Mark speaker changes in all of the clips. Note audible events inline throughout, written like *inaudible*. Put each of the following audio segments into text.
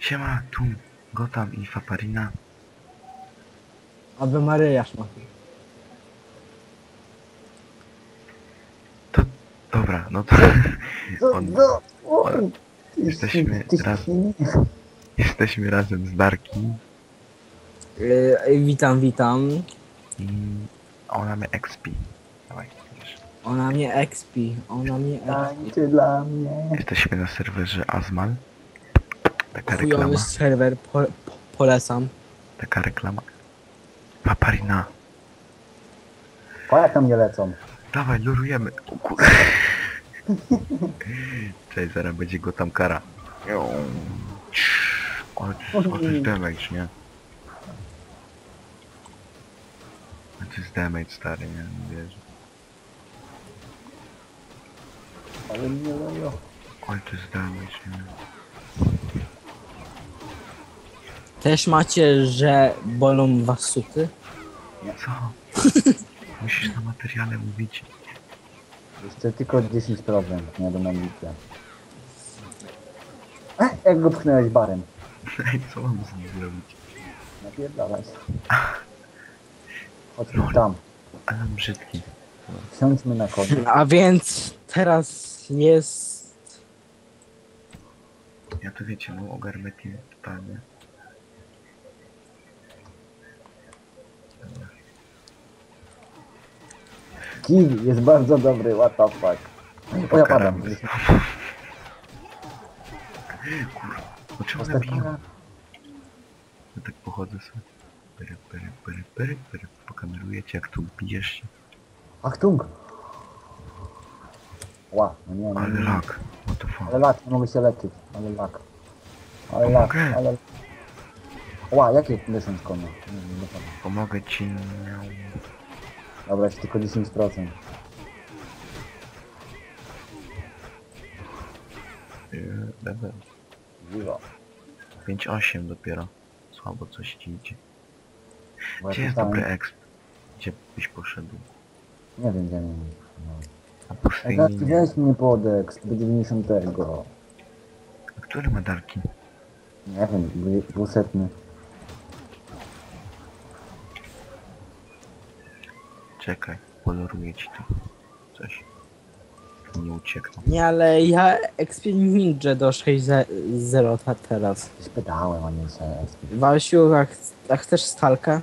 Speaker 1: Siema, tu Gotam i Faparina.
Speaker 2: Aby Maryja szmaty.
Speaker 1: To dobra, no to *laughs* On- on- jesteśmy
Speaker 3: ty
Speaker 1: raz-
Speaker 3: świnie.
Speaker 1: jesteśmy razem z Darki
Speaker 2: Yy, witam, witam.
Speaker 1: i ona mnie XP. Dawaj, wiesz.
Speaker 2: Ona mnie expi, ona mnie expi.
Speaker 3: Tańczy dla mnie.
Speaker 1: Jesteśmy na serwerze Azmal. Taka
Speaker 2: Chujowy
Speaker 1: reklama,
Speaker 2: serwer, po, po, polecam.
Speaker 1: taka reklama. Faparina,
Speaker 3: Po jak tam nie lecą?
Speaker 1: dawaj, lurujemy. O kur... Cześć, zaraz będzie Gotam kara. O, o, to jest damage, nie? A to jest damage, stary, nie? Nie wierzę.
Speaker 3: Ale nie leją.
Speaker 1: Oj, to jest damage, nie?
Speaker 2: Też macie, że bolą was suty?
Speaker 1: Co? *laughs* Musisz na materiale mówić.
Speaker 3: Jeszcze tylko 10%, nie do nabicia. Ech, jak go pchnąłeś barem? *laughs*
Speaker 1: Ej, co mam z nim zrobić?
Speaker 3: Napierdalać. *laughs* Chodźmy
Speaker 1: No.
Speaker 3: tam.
Speaker 1: Ale on brzydki.
Speaker 3: Wsiądźmy na konie.
Speaker 2: A więc teraz jest...
Speaker 1: Ja to wiecie, no ogarnę team totalnie. Dobra.
Speaker 3: Kill jest bardzo dobry, what the fuck. O, ja padam.
Speaker 1: Pokaramy. Kurwa, mnie biją?
Speaker 3: Ostatnia.
Speaker 1: Ja tak pochodzę sobie. Pery, pery, pery, pery, pery. Pokameruję cię, jak tu bijesz się.
Speaker 3: Achtung! Ła, no nie, no
Speaker 1: Ale
Speaker 3: nie.
Speaker 1: lag. What the
Speaker 3: Ale
Speaker 1: fuck?
Speaker 3: lak, nie mogę się leczyć. Ale lak. Ale lak,
Speaker 1: Pomogę.
Speaker 3: ale... Ła, jakie dysens konia? Nie wiem, nie.
Speaker 1: Pomogę ci.
Speaker 3: Dobra, jeszcze tylko 10%.
Speaker 1: Yy, Level.
Speaker 3: Dziwo.
Speaker 1: 5-8 dopiero. Słabo coś ci idzie.
Speaker 3: Bo ja
Speaker 1: Gdzie jest
Speaker 3: pisałem-
Speaker 1: dobry exp? Gdzie byś poszedł?
Speaker 3: Nie wiem, gdzie mam. No.
Speaker 1: Na
Speaker 3: Ej,
Speaker 1: pustyni.
Speaker 3: Gasti,
Speaker 1: nie.
Speaker 3: weź mnie podeks do 90.
Speaker 1: A Który ma darki?
Speaker 3: Nie wiem, dwu- dwusetny.
Speaker 1: Czekaj, poloruję ci tu. Coś. Nie uciekną.
Speaker 2: Nie, ale ja expię ninja do 6.0 ta- teraz.
Speaker 3: Coś pytałem, a nie się
Speaker 2: Walsiu, a, ch a chcesz stalkę?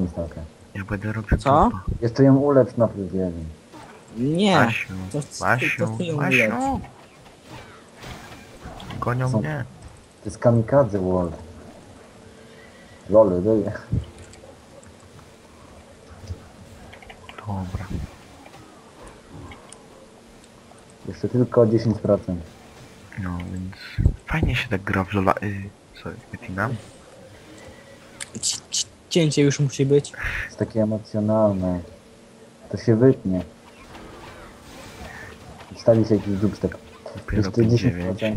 Speaker 3: Mi stalkę.
Speaker 1: Ja będę robił
Speaker 2: Co?
Speaker 1: dupa.
Speaker 3: Jeszcze ją ulepsz na plus jeden.
Speaker 2: Nie.
Speaker 1: Basiu,
Speaker 2: to- to ty ją
Speaker 1: Basiu.
Speaker 2: ulecz.
Speaker 1: Gonią mnie.
Speaker 3: To jest kamikadze world. Lol, ryje.
Speaker 1: Dobra.
Speaker 3: Jeszcze tylko 10%.
Speaker 1: No więc fajnie się tak gra w Lola. Y, sorry, Bettina.
Speaker 2: C- c- Cięcie już musi być.
Speaker 3: jest takie emocjonalne. To się wytnie. Stali się jakiś dubstep.
Speaker 1: Dopiero
Speaker 3: Jeszcze 10%.
Speaker 1: 5-9.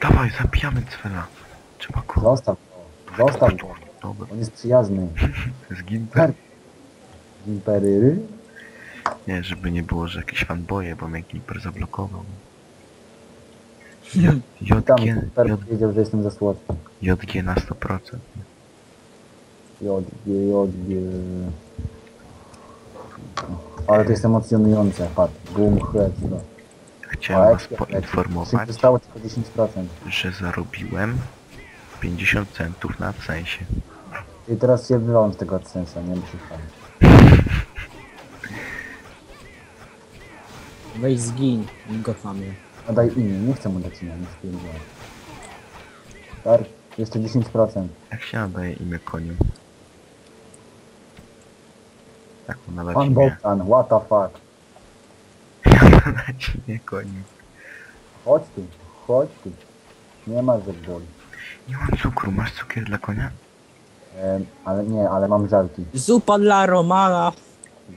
Speaker 1: Dawaj, zabijamy Cwela. Trzeba kurwa.
Speaker 3: Zostaw go.
Speaker 1: Dobra,
Speaker 3: On jest przyjazny.
Speaker 1: zgin. tak.
Speaker 3: Imperyry?
Speaker 1: Nie, żeby nie było, że jakieś fanboje, bo mnie Gimper zablokował. J-
Speaker 3: Tam
Speaker 1: JG,
Speaker 3: Imper
Speaker 1: J,
Speaker 3: wiedział, że jestem za słodki.
Speaker 1: JG na 100%.
Speaker 3: Jodgie, jodgie. Ale to jest emocjonujące, patrz. Boom, head, no.
Speaker 1: Chciałem was poinformować,
Speaker 3: zostało tylko 10%.
Speaker 1: że zarobiłem 50 centów na sensie.
Speaker 3: I teraz się wyłącz tego AdSense'a, nie musisz tam.
Speaker 2: Weź zgin, Gotamie.
Speaker 3: No daj imię, nie chcę mu dać imię, nie stwierdziłem. Tak, jeszcze 10%.
Speaker 1: Jak się nadaje imię koniu? Jak mu nadać
Speaker 3: Pan
Speaker 1: imię?
Speaker 3: Bogdan, what the fuck. *laughs*
Speaker 1: Jak nadać imię koniu?
Speaker 3: Chodź tu, chodź tu. Nie ma że boli.
Speaker 1: Nie mam cukru, masz cukier dla konia?
Speaker 3: Em, ale nie, ale mam żarki.
Speaker 2: Zupa dla Romana.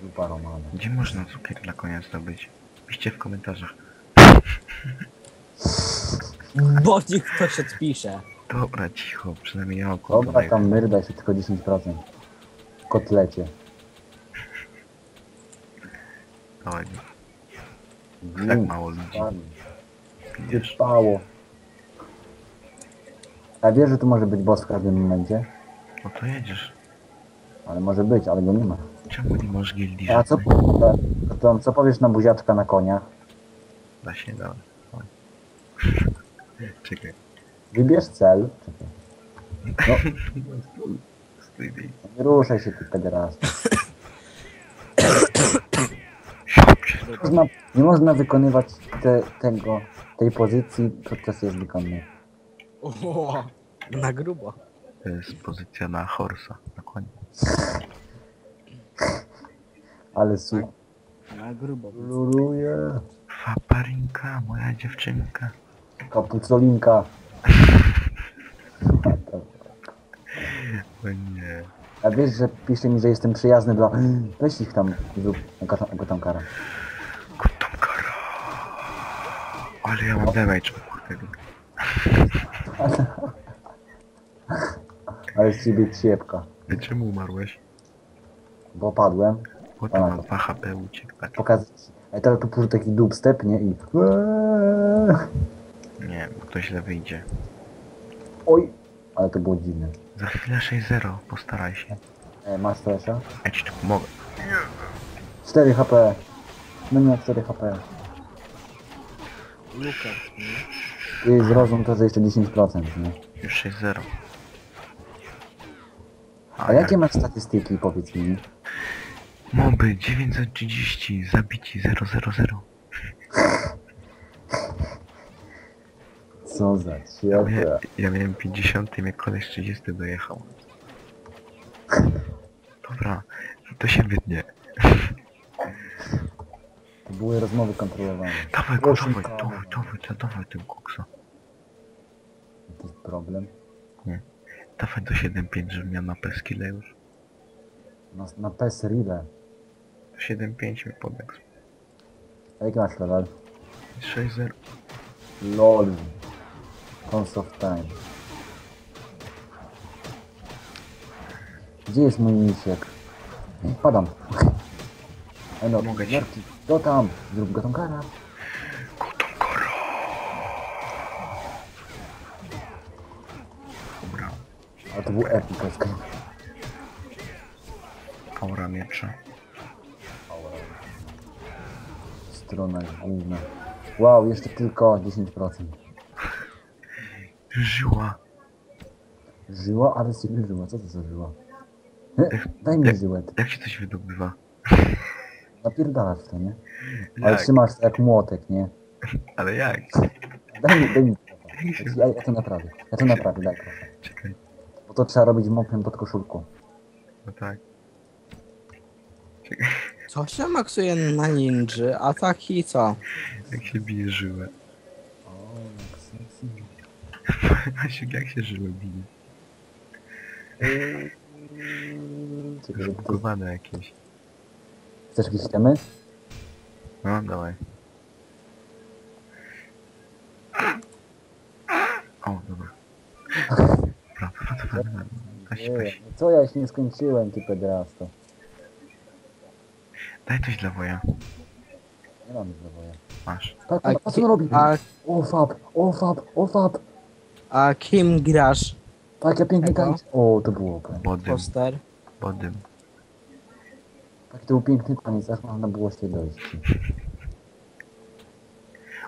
Speaker 3: Zupa romana.
Speaker 1: Gdzie można cukier dla konia zdobyć? Piszcie w komentarzach. *laughs*
Speaker 2: Bo niech ktoś odpisze.
Speaker 1: Dobra, cicho, przynajmniej ja mam
Speaker 3: Dobra, tam myrda jeszcze tylko 10%. W kotlecie.
Speaker 1: Dawaj. Tak mało ludzi.
Speaker 3: Wypało. A wiesz, że tu może być boss w każdym momencie?
Speaker 1: No to jedziesz.
Speaker 3: Ale może być, ale go nie ma.
Speaker 1: Czemu nie masz gildii
Speaker 3: A co,
Speaker 1: żadnej?
Speaker 3: to, to, co powiesz na buziaczka na konia?
Speaker 1: Da się, dobra. *laughs* Czekaj.
Speaker 3: Wybierz cel. Czekaj. *laughs*
Speaker 1: Stój, wyjdź.
Speaker 3: Nie ruszaj się ty pederasta. Nie można, nie można wykonywać te, tego, tej pozycji podczas jazdy konnej.
Speaker 2: O, na grubo.
Speaker 1: To jest pozycja na horsa, na konia.
Speaker 3: Ale słuchaj.
Speaker 2: Na grubo.
Speaker 3: Luruje.
Speaker 1: Faparinka, moja dziewczynka.
Speaker 3: Kapucolinka.
Speaker 1: O nie.
Speaker 3: A wiesz, że pisze mi, że jestem przyjazny dla... Weź ich tam, zrób go tam kara.
Speaker 1: Kutom kara. Ale ja mam damage, o kurde.
Speaker 3: Ale z ciebie ciepka.
Speaker 1: Ej, Czemu umarłeś?
Speaker 3: Bo padłem.
Speaker 1: Bo to mam 2 HP uciekł, tak?
Speaker 3: Pokazać ci. A teraz tu pójdzie taki dubstep, nie? I...
Speaker 1: Nie, bo to źle wyjdzie.
Speaker 3: Oj! Ale to było dziwne.
Speaker 1: Za chwilę 6-0, postaraj się.
Speaker 3: E, masz flesza?
Speaker 1: Ja ci tu pomogę.
Speaker 3: 4 HP. No nie, 4 HP.
Speaker 2: Lukas, nie?
Speaker 3: I zrozum to, że jeszcze 10%, nie?
Speaker 1: Już 6-0.
Speaker 3: A jakie masz statystyki, powiedz mi?
Speaker 1: Moby 930, zabici 000.
Speaker 3: Co za
Speaker 1: Ja,
Speaker 3: ciepłe.
Speaker 1: ja miałem 50, mnie koleś 30 dojechał. Dobra, to się wytnie.
Speaker 3: To były rozmowy kontrolowane.
Speaker 1: Dawaj go, dawaj, dawaj, dawaj, dawaj, dawaj tym koksa.
Speaker 3: To jest problem.
Speaker 1: Dawaj do 7.5, żebym miał na peskile już.
Speaker 3: Na, na PES ile?
Speaker 1: 7.5 mi podeks.
Speaker 3: A jaki masz level?
Speaker 1: 6-0.
Speaker 3: LOL. Cons of time. Gdzie jest mój misiek? Padam. Ej no,
Speaker 1: Mogę ci.
Speaker 3: Jarki, to tam. Zrób go tą
Speaker 1: koro. Dobra,
Speaker 3: Ale to był epicowski.
Speaker 1: aura miecza.
Speaker 3: Strona główna. Wow, jeszcze tylko 10%.
Speaker 1: Żyła.
Speaker 3: Żyła, ale ciebie żyła. Co to za żyła? Daj mi żyłę.
Speaker 1: Jak się coś wydobywa?
Speaker 3: Napierdalasz w to, nie? Ale
Speaker 1: Jak?
Speaker 3: trzymasz to jak młotek, nie?
Speaker 1: Ale jak?
Speaker 3: Daj mi, daj mi. Ja, ja to naprawię. Ja to naprawię, daj proszę.
Speaker 1: Czekaj,
Speaker 3: Bo to trzeba robić mopem pod koszulką.
Speaker 1: no tak. Czekaj,
Speaker 2: Co się maksuje na ninja? Ataki co?
Speaker 1: jak się bije żyłę.
Speaker 3: O.
Speaker 1: Asiek, jak się żyłę bije? Zbugowane jakieś.
Speaker 3: Chcesz jakieś temy?
Speaker 1: No, dawaj. O, dobra. Weź, weź.
Speaker 3: no co ja się nie skończyłem, ty pederasto.
Speaker 1: Daj coś dla woja.
Speaker 3: Nie mam zdawoja.
Speaker 1: Masz.
Speaker 3: Patrz,
Speaker 2: A,
Speaker 3: patrz co on robi.
Speaker 2: a,
Speaker 3: O fab, o fab, o fab.
Speaker 2: a kim grasz?
Speaker 3: Tak, ja pięknie
Speaker 2: Tego?
Speaker 3: tańczę. O, to było.
Speaker 1: Bodym,
Speaker 2: Poster?
Speaker 1: bodym.
Speaker 3: Tak, to był piękny taniec, aż można było się dojść.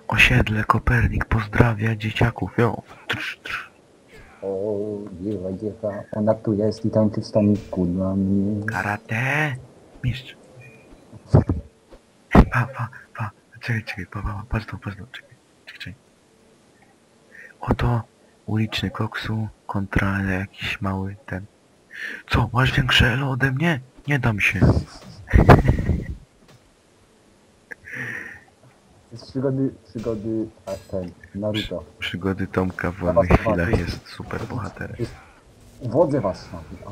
Speaker 1: Osiedle Kopernik pozdrawia dzieciaków, jo. Trz, trz.
Speaker 3: O, dziewa, dziewa, ona tu jest i tańczy w staniku dla mnie.
Speaker 1: Karate! Mistrz. Pa, pa, pa. Czekaj, czekaj, pa, pa, pa. Patrz to, patrz czekaj. Czekaj, czekaj. Oto uliczny koksu kontra jakiś mały ten. Co, masz większe elo ode mnie? Nie dam się.
Speaker 3: Jest przygody, przygody, a ten, Naruto.
Speaker 1: Przygody Tomka w wolnych chwilach jest super bohaterem.
Speaker 3: Wodzę was szmaty. A,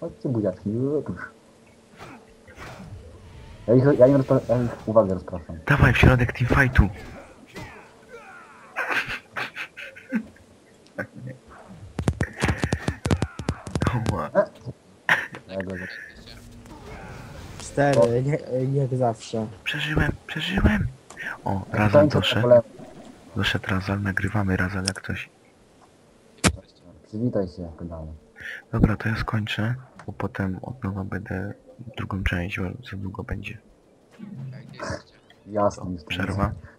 Speaker 3: chodźcie buziaczki. Ja ich, ja im, ja ich uwagę rozpraszam.
Speaker 1: Dawaj w środek teamfightu. Oła.
Speaker 3: Ja go za-
Speaker 2: Cztery, nie, jak zawsze.
Speaker 1: Przeżyłem, przeżyłem. O,
Speaker 3: Tańczę
Speaker 1: doszedł. Doszedł Razal, nagrywamy Razal jak coś.
Speaker 3: Przywitaj się dalej.
Speaker 1: Dobra, to ja skończę, bo potem od nowa będę drugą część, bo za długo będzie.
Speaker 3: Jasne,
Speaker 1: Przerwa.